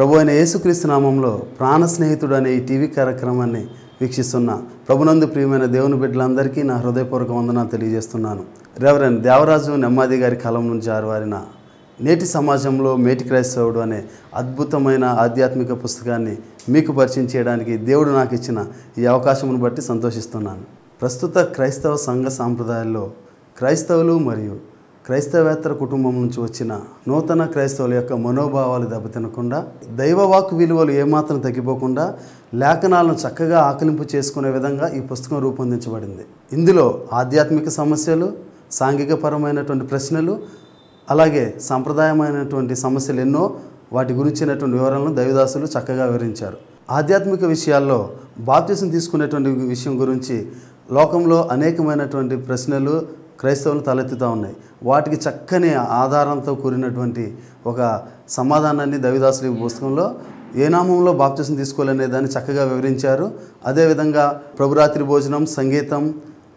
ప్రభు అయిన యేసుక్రీస్తు నామంలో ప్రాణ స్నేహితుడు అనే ఈ టీవీ కార్యక్రమాన్ని వీక్షిస్తున్న ప్రభునందు ప్రియమైన దేవుని బిడ్డలందరికీ నా హృదయపూర్వక వందనాలు తెలియజేస్తున్నాను. రెవరెన్ దేవరాజు నెమ్మాది గారి కాలం నుంచి జారువారిన నేటి సమాజంలో మేటి క్రైస్తవుడు అనే అద్భుతమైన ఆధ్యాత్మిక పుస్తకాన్ని మీకు పరిచయం చేయడానికి దేవుడు నాకు ఇచ్చిన ఈ అవకాశమును బట్టి సంతోషిస్తున్నాను. ప్రస్తుత క్రైస్తవ సంఘ సాంప్రదాయాల్లో క్రైస్తవులు మరియు క్రైస్తవేత్తర కుటుంబం నుంచి వచ్చిన నూతన క్రైస్తవుల యొక్క మనోభావాలు దెబ్బతినకుండా దైవవాక్ విలువలు ఏమాత్రం తగ్గిపోకుండా లేఖనాలను చక్కగా ఆకలింపు చేసుకునే విధంగా ఈ పుస్తకం రూపొందించబడింది. ఇందులో ఆధ్యాత్మిక సమస్యలు సాంఘికపరమైనటువంటి ప్రశ్నలు అలాగే సాంప్రదాయమైనటువంటి సమస్యలు ఎన్నో వాటి గురించినటువంటి వివరాలను దైవదాసులు చక్కగా వివరించారు. ఆధ్యాత్మిక విషయాల్లో బాప్తిసం తీసుకునేటువంటి విషయం గురించి లోకంలో అనేకమైనటువంటి ప్రశ్నలు క్రైస్తవులు తలెత్తుతూ ఉన్నాయి. వాటికి చక్కని ఆధారంతో కూడినటువంటి ఒక సమాధానాన్ని దవిదాసులు ఈ పుస్తకంలో ఏ నామంలో బాప్తిసం తీసుకోవాలనే దాన్ని చక్కగా వివరించారు. అదేవిధంగా ప్రభురాత్రి భోజనం సంగీతం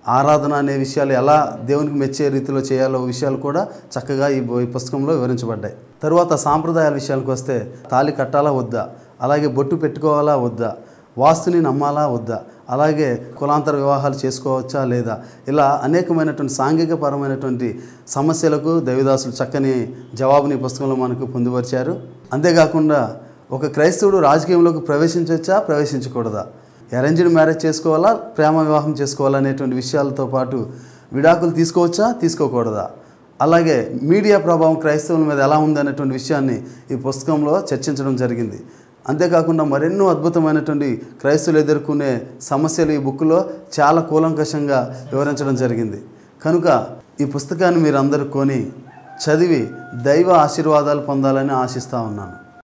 ఆరాధన అనే విషయాలు ఎలా దేవునికి మెచ్చే రీతిలో చేయాలో విషయాలు కూడా చక్కగా ఈ ఈ పుస్తకంలో వివరించబడ్డాయి. తరువాత సాంప్రదాయాల విషయాలకు వస్తే తాళి కట్టాలా వద్దా? అలాగే బొట్టు పెట్టుకోవాలా వద్దా? వాస్తుని నమ్మాలా వద్దా? అలాగే కులాంతర వివాహాలు చేసుకోవచ్చా లేదా? ఇలా అనేకమైనటువంటి సాంఘికపరమైనటువంటి సమస్యలకు దేవిదాసులు చక్కని జవాబుని పుస్తకంలో మనకు పొందుపరిచారు. అంతేకాకుండా ఒక క్రైస్తవుడు రాజకీయంలోకి ప్రవేశించవచ్చా ప్రవేశించకూడదా? అరేంజ్డ్ మ్యారేజ్ చేసుకోవాలా? ప్రేమ వివాహం చేసుకోవాలా అనేటువంటి విషయాలతో పాటు విడాకులు తీసుకోవచ్చా? తీసుకోకూడదా? అలాగే మీడియా ప్రభావం క్రైస్తవుల మీద ఎలా ఉంది అనేటువంటి విషయాన్ని ఈ పుస్తకంలో చర్చించడం జరిగింది. అంతేకాకుండా మరెన్నో అద్భుతమైనటువంటి క్రైస్తువులు ఎదుర్కొనే సమస్యలు ఈ బుక్లో చాలా కూలంకషంగా వివరించడం జరిగింది. కనుక ఈ పుస్తకాన్ని మీరు అందరూ కొని చదివి దైవ ఆశీర్వాదాలు పొందాలని ఆశిస్తూ ఉన్నాను.